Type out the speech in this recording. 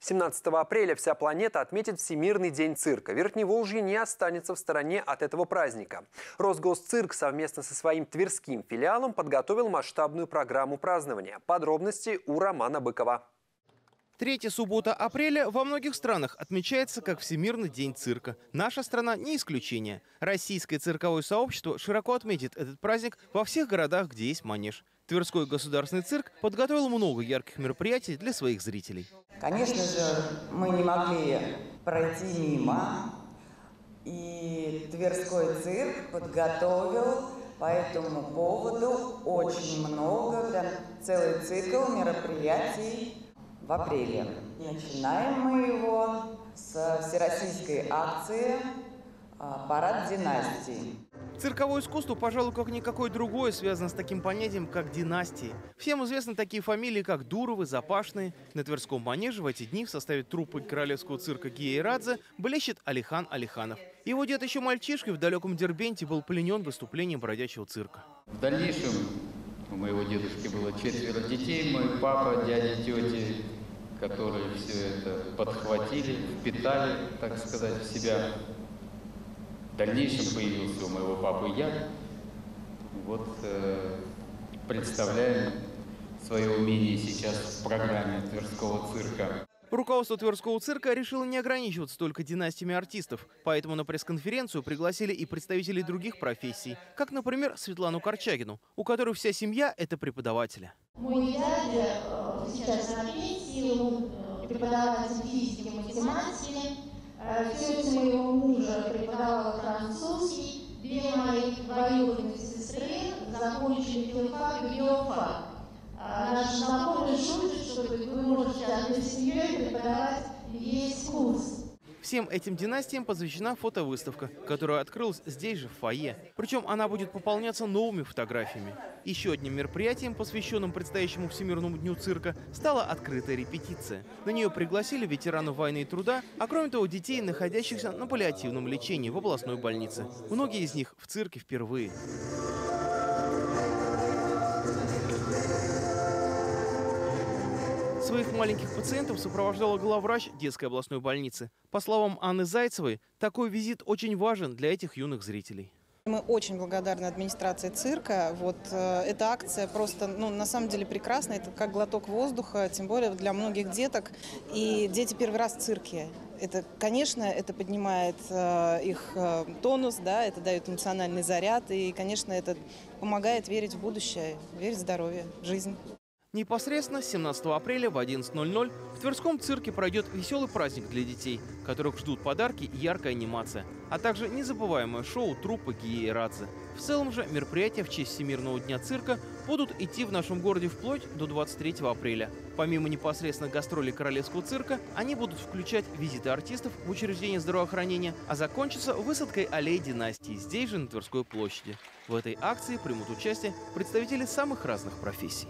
17 апреля вся планета отметит Всемирный день цирка. Верхний Волжье не останется в стороне от этого праздника. Росгосцирк совместно со своим тверским филиалом подготовил масштабную программу празднования. Подробности у Романа Быкова. Третья суббота апреля во многих странах отмечается как Всемирный день цирка. Наша страна не исключение. Российское цирковое сообщество широко отметит этот праздник во всех городах, где есть манеж. Тверской государственный цирк подготовил много ярких мероприятий для своих зрителей. Конечно же, мы не могли пройти мимо, и Тверской цирк подготовил по этому поводу очень много, прям целый цикл мероприятий в апреле. Начинаем мы его с всероссийской акции «Парад династии». Цирковое искусство, пожалуй, как никакое другое, связано с таким понятием, как династии. Всем известны такие фамилии, как Дуровы, Запашные. На Тверском манеже в эти дни в составе труппы королевского цирка Гия Радзе блещет Алихан Алиханов. Его дед еще мальчишкой в далеком Дербенте был пленен выступлением бродячего цирка. В дальнейшем у моего дедушки было четверо детей, мой папа, дяди, тети, которые все это подхватили, впитали, так сказать, в себя дальнейшем появился у моего папы я. Вот э, представляем свое умение сейчас в программе Тверского цирка. Руководство Тверского цирка решило не ограничиваться только династиями артистов, поэтому на пресс-конференцию пригласили и представителей других профессий, как, например, Светлану Корчагину, у которой вся семья – это преподаватели. Мой дядя э, сейчас на пенсии, он э, преподаватель физики и математики. Э, Тетя моего мужа преподавала филфак и биофак. А Наши знакомые шутят, что вы можете одной семьей преподавать весь курс. Всем этим династиям посвящена фотовыставка, которая открылась здесь же, в фойе. Причем она будет пополняться новыми фотографиями. Еще одним мероприятием, посвященным предстоящему Всемирному дню цирка, стала открытая репетиция. На нее пригласили ветеранов войны и труда, а кроме того детей, находящихся на паллиативном лечении в областной больнице. Многие из них в цирке впервые. Своих маленьких пациентов сопровождала главврач детской областной больницы. По словам Анны Зайцевой, такой визит очень важен для этих юных зрителей. Мы очень благодарны администрации цирка. Вот э, эта акция просто, ну, на самом деле прекрасна. Это как глоток воздуха, тем более для многих деток. И дети первый раз в цирке. Это, конечно, это поднимает э, их э, тонус, да, это дает эмоциональный заряд. И, конечно, это помогает верить в будущее, верить в здоровье, в жизнь. Непосредственно 17 апреля в 11.00 в Тверском цирке пройдет веселый праздник для детей, которых ждут подарки и яркая анимация, а также незабываемое шоу труппы Гии Радзе. В целом же мероприятия в честь Всемирного дня цирка будут идти в нашем городе вплоть до 23 апреля. Помимо непосредственно гастролей Королевского цирка, они будут включать визиты артистов в учреждения здравоохранения, а закончатся высадкой аллеи династии здесь же, на Тверской площади. В этой акции примут участие представители самых разных профессий.